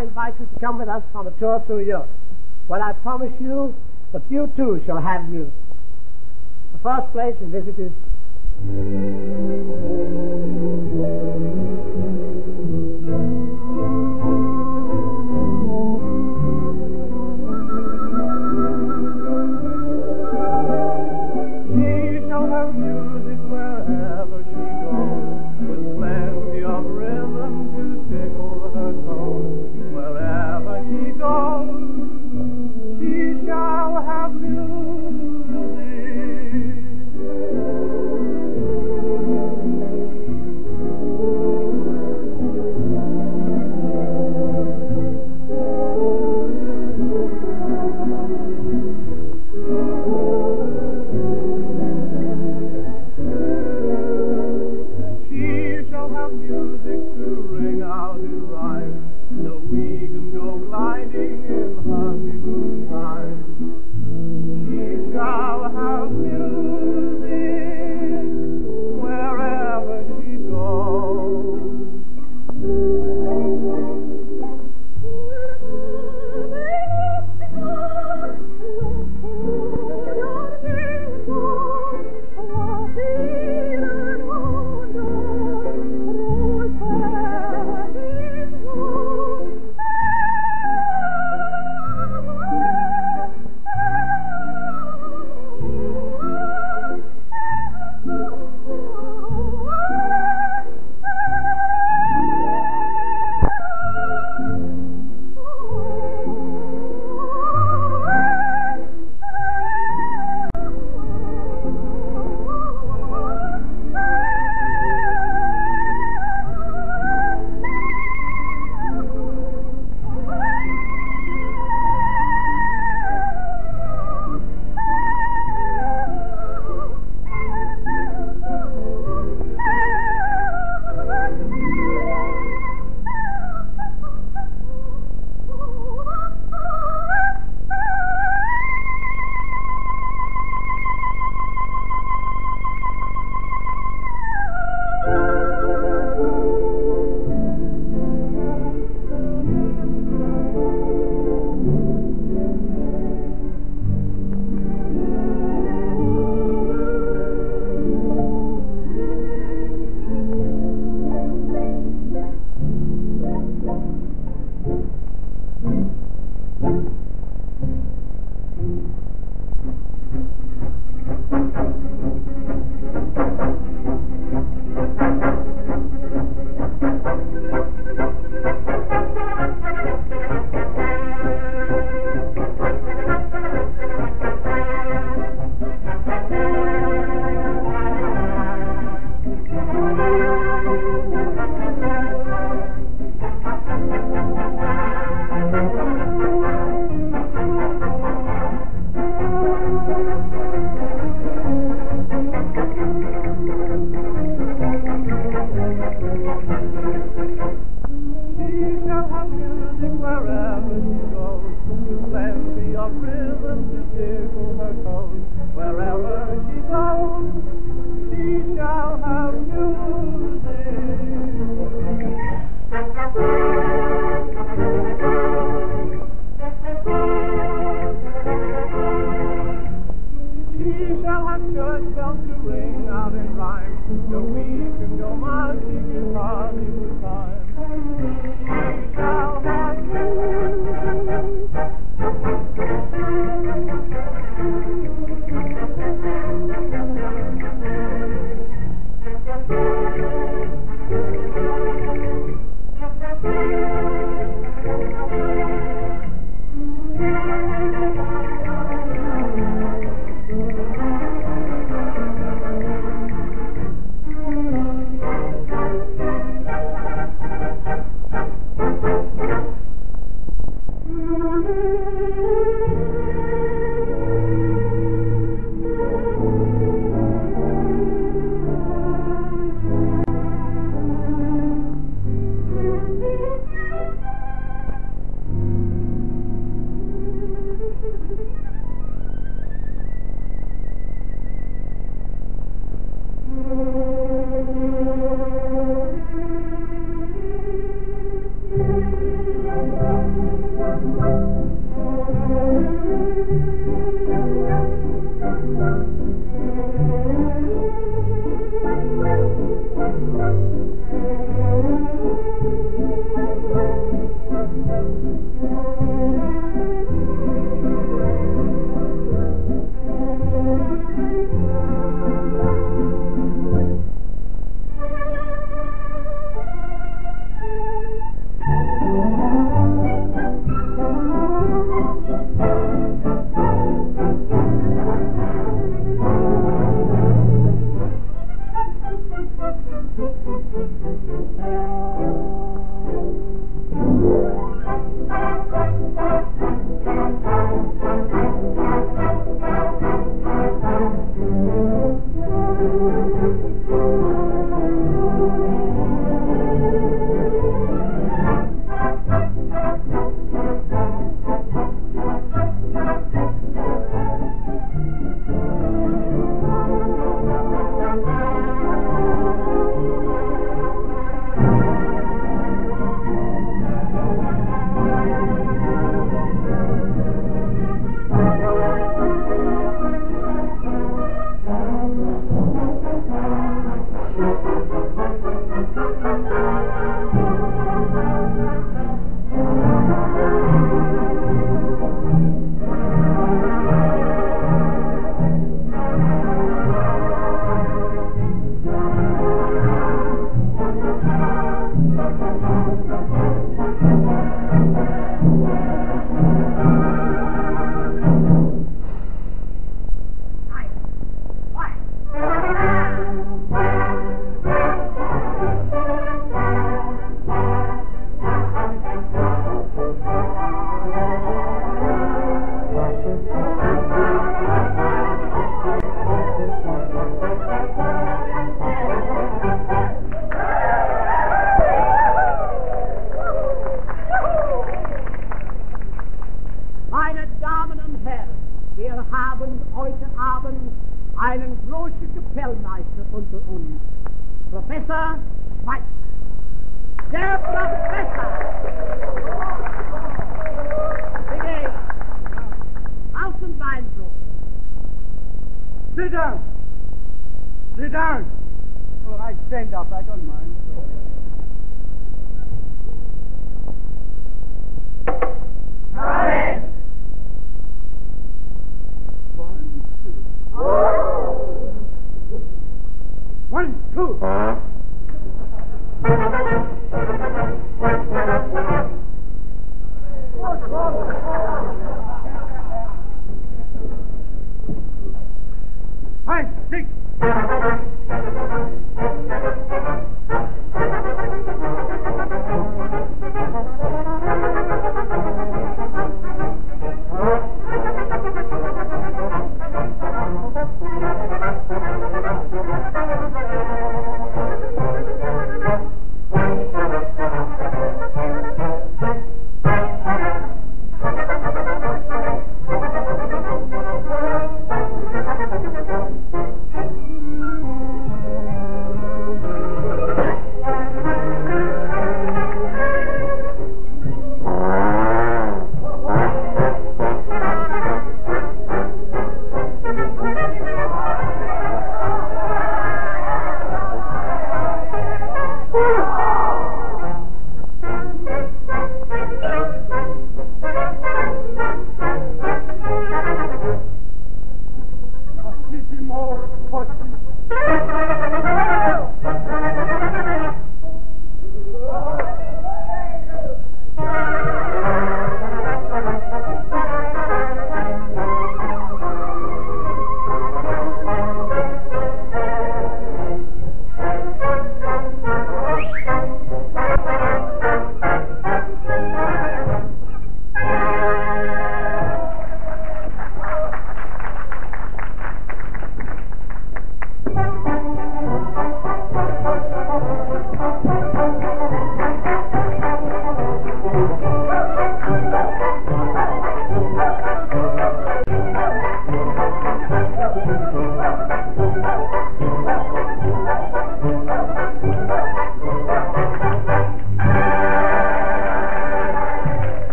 I invite you to come with us on a tour through Europe, Well, I promise you that you too shall have music. The first place we visit is. Thank you. Sit down. Sit down. Oh, All right, stand up. I don't mind. Amen. One, two. Oh. One, two. Five,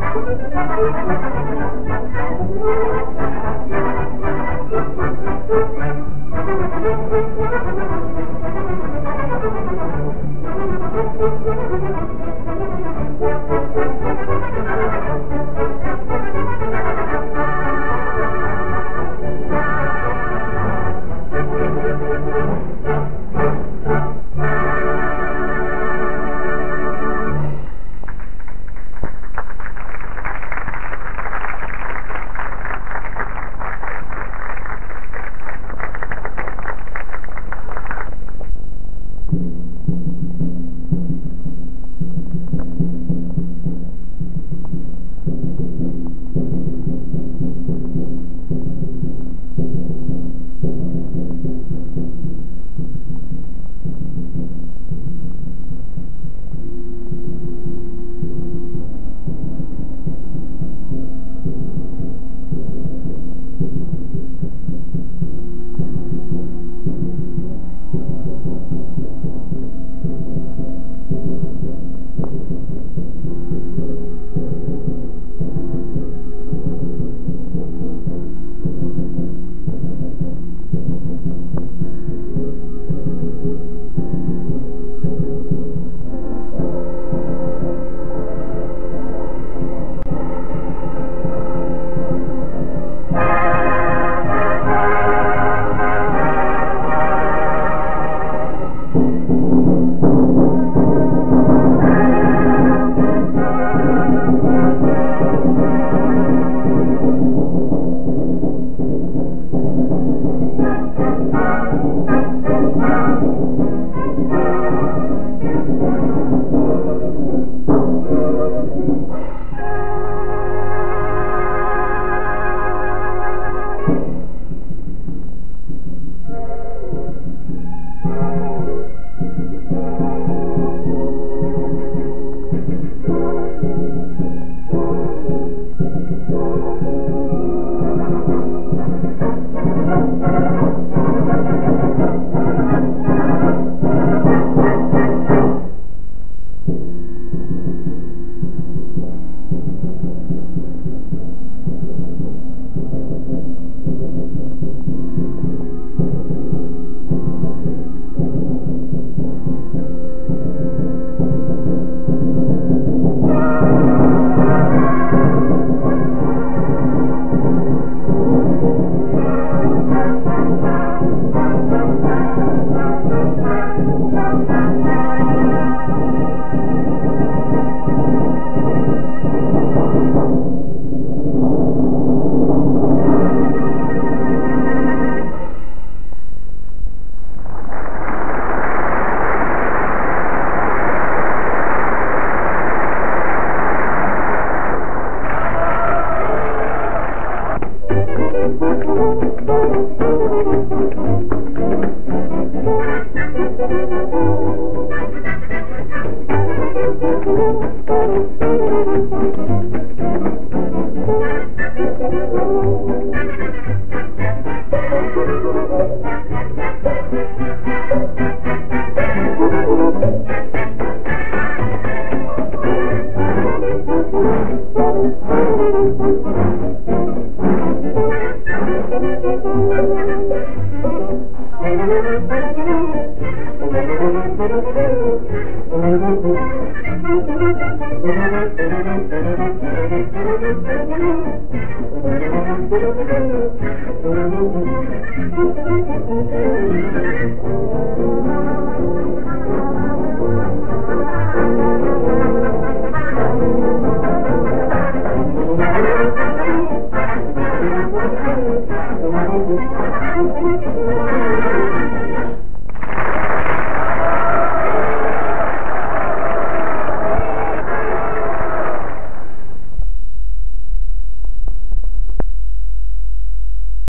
Thank you. Thank you.